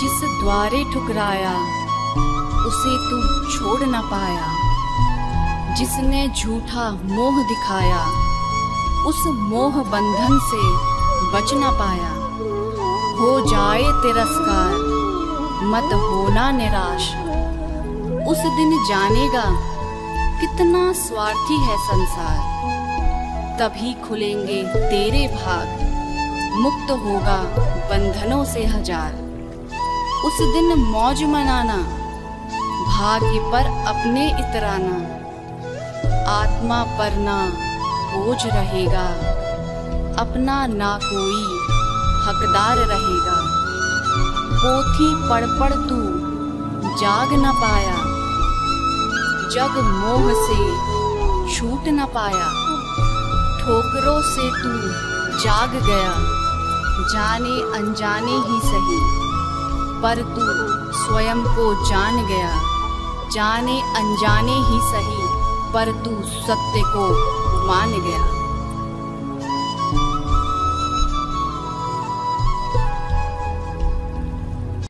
जिस द्वारे ठुकराया, उसे तू छोड़ न पाया। जिसने झूठा मोह दिखाया, उस मोह बंधन से बच न पाया। हो जाए तिरस्कार, मत होना निराश। उस दिन जानेगा कितना स्वार्थी है संसार। तभी खुलेंगे तेरे भाग, मुक्त होगा बंधनों से हज़ार। उस दिन मौज मनाना, भाग्य पर अपने इतराना, आत्मा पर ना बोझ रहेगा, अपना ना कोई हकदार रहेगा। पोथी पढ़ पढ़ तू जाग न पाया, जग मोह से छूट न पाया, ठोकरों से तू जाग गया जाने अनजाने ही सही। पर तू स्वयं को जान गया। जाने अनजाने ही सही, पर तू सत्य को मान गया।